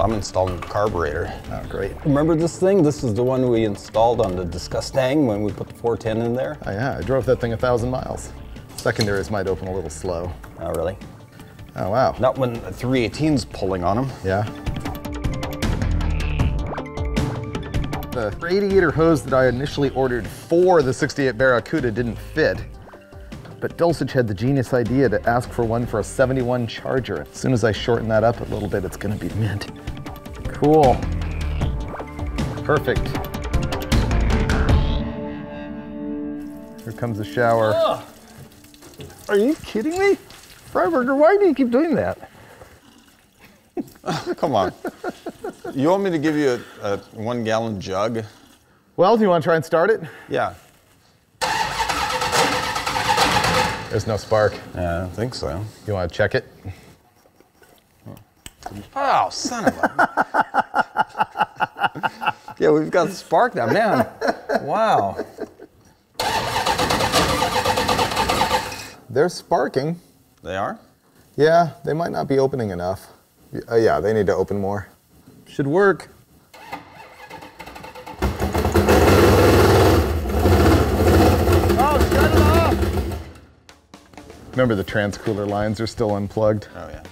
I'm installing the carburetor. Oh, great. Remember this thing? This is the one we installed on the Disgustang when we put the 410 in there. Oh, yeah, I drove that thing a thousand miles. Secondaries might open a little slow. Oh, really? Oh, wow. Not when the 318's pulling on them. Yeah. The radiator hose that I initially ordered for the 68 Barracuda didn't fit, but Dulcich had the genius idea to ask for one for a 71 Charger. As soon as I shorten that up a little bit, it's gonna be mint. Cool. Perfect. Here comes the shower. Are you kidding me? Freiburger, why do you keep doing that? Come on. you want me to give you a, a one gallon jug? Well, do you want to try and start it? Yeah. There's no spark. Yeah, I don't think so. You want to check it? Oh, son of a. yeah, we've got spark now, man. Wow. They're sparking. They are? Yeah, they might not be opening enough. Uh, yeah, they need to open more. Should work. Oh, shut it off! Remember the transcooler lines are still unplugged, Oh, yeah.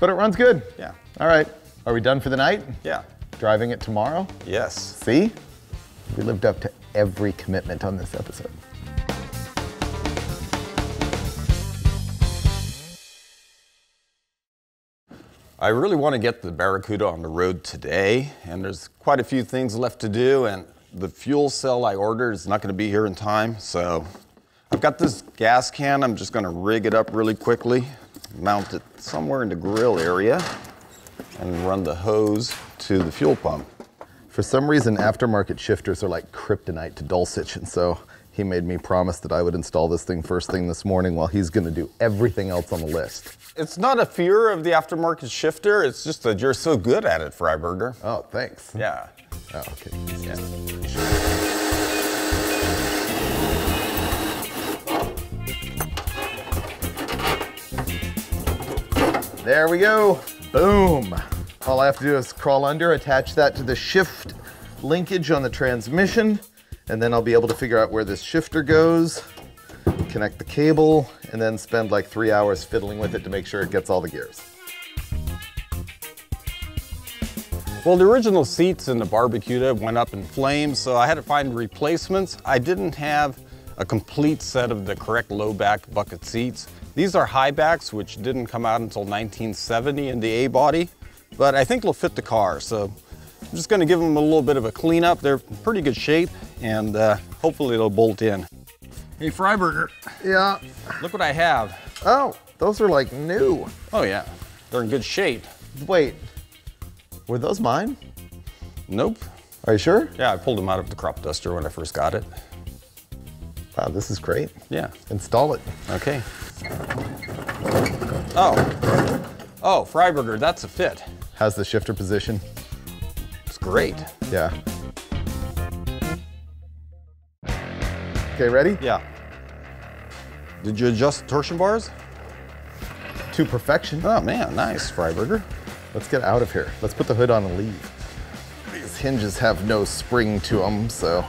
But it runs good. Yeah. All right, are we done for the night? Yeah. Driving it tomorrow? Yes. See? We lived up to every commitment on this episode. I really want to get the Barracuda on the road today, and there's quite a few things left to do, and the fuel cell I ordered is not going to be here in time, so I've got this gas can. I'm just going to rig it up really quickly, mount it somewhere in the grill area, and run the hose to the fuel pump. For some reason, aftermarket shifters are like kryptonite to Dulcich, and so he made me promise that I would install this thing first thing this morning while he's going to do everything else on the list. It's not a fear of the aftermarket shifter, it's just that you're so good at it, Freiburger. Oh, thanks. Yeah. Oh, okay. yeah. There we go. Boom. All I have to do is crawl under, attach that to the shift linkage on the transmission, and then I'll be able to figure out where this shifter goes, connect the cable, and then spend like three hours fiddling with it to make sure it gets all the gears. Well, the original seats in the Barbecuda went up in flames, so I had to find replacements. I didn't have a complete set of the correct low back bucket seats. These are high backs, which didn't come out until 1970 in the A body, but I think they'll fit the car. So I'm just gonna give them a little bit of a cleanup. They're in pretty good shape, and uh, hopefully they'll bolt in. Hey, Freiburger, Yeah. look what I have. Oh, those are like new. Oh yeah, they're in good shape. Wait, were those mine? Nope. Are you sure? Yeah, I pulled them out of the crop duster when I first got it. Wow, this is great. Yeah. Install it. Okay. Oh. Oh, Freiburger, that's a fit. How's the shifter position? It's great. Yeah. Okay, ready? Yeah. Did you adjust the torsion bars? To perfection. Oh man, nice, Freiburger. Let's get out of here. Let's put the hood on and leave. These hinges have no spring to them, so